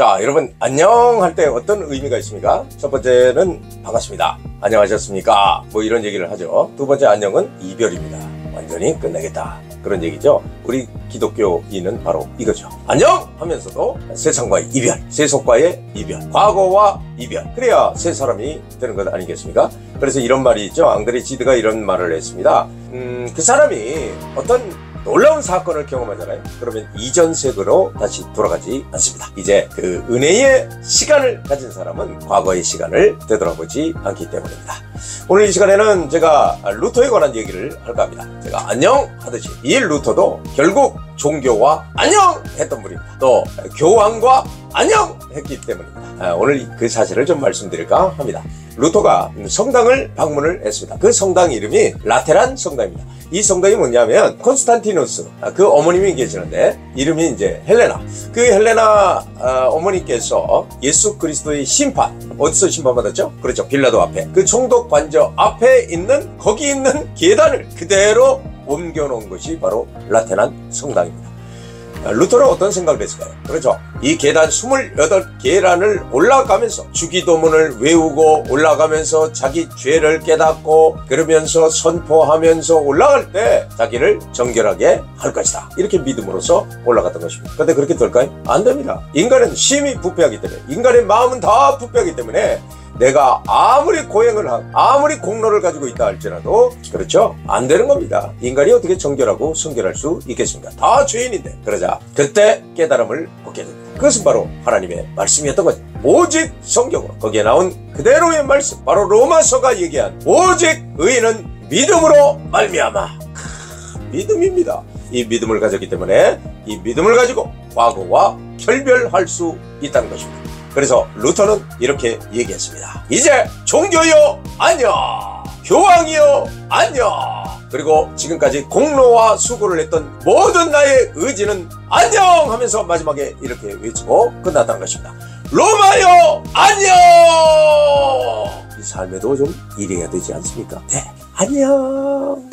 자, 여러분 안녕 할 때 어떤 의미가 있습니까? 첫 번째는 반갑습니다. 안녕하셨습니까? 뭐 이런 얘기를 하죠. 두 번째 안녕은 이별입니다. 완전히 끝내겠다. 그런 얘기죠. 우리 기독교인은 바로 이거죠. 안녕 하면서도 세상과의 이별, 세속과의 이별, 과거와 이별. 그래야 새 사람이 되는 것 아니겠습니까? 그래서 이런 말이 있죠. 앙드레 지드가 이런 말을 했습니다. 음, 그 사람이 어떤 놀라운 사건을 경험하잖아요. 그러면 이전 세계로 다시 돌아가지 않습니다. 이제 그 은혜의 시간을 가진 사람은 과거의 시간을 되돌아보지 않기 때문입니다. 오늘 이 시간에는 제가 루터에 관한 얘기를 할까 합니다. 제가 안녕 하듯이 이 루터도 결국 종교와 안녕 했던 분입니다. 또 교황과 안녕 했기 때문입니다. 아, 오늘 그 사실을 좀 말씀드릴까 합니다. 루터가 성당을 방문을 했습니다. 그 성당 이름이 라테란 성당입니다. 이 성당이 뭐냐면 콘스탄티누스 아, 그 어머님이 계시는데 이름이 이제 헬레나 그 헬레나 아, 어머니께서 예수 그리스도의 심판 어디서 심판받았죠? 그렇죠 빌라도 앞에 그 총독 관저 앞에 있는 거기 있는 계단을 그대로 옮겨놓은 것이 바로 라테란 성당입니다. 루터는 어떤 생각을 했을까요? 그렇죠. 이 계단 28계단을 올라가면서 주기도문을 외우고 올라가면서 자기 죄를 깨닫고 그러면서 선포하면서 올라갈 때 자기를 정결하게 할 것이다. 이렇게 믿음으로써 올라갔던 것입니다. 근데 그렇게 될까요? 안 됩니다. 인간은 심히 부패하기 때문에 인간의 마음은 다 부패하기 때문에 내가 아무리 고행을 하고 아무리 공로를 가지고 있다 할지라도 그렇죠? 안 되는 겁니다. 인간이 어떻게 정결하고 성결할 수 있겠습니까? 다 죄인인데. 그러자 그때 깨달음을 얻게 됩니다. 그것은 바로 하나님의 말씀이었던 거죠. 오직 성경으로. 거기에 나온 그대로의 말씀. 바로 로마서가 얘기한 오직 의인은 믿음으로 말미암아. 믿음입니다. 이 믿음을 가졌기 때문에 이 믿음을 가지고 과거와 결별할 수 있다는 것입니다 그래서 루터는 이렇게 얘기했습니다. 이제 종교요 안녕 교황이요 안녕 그리고 지금까지 공로와 수고를 했던 모든 나의 의지는 안녕 하면서 마지막에 이렇게 외치고 끝났다는 것입니다. 로마요 안녕 이 삶에도 좀 일해야 되지 않습니까? 네 안녕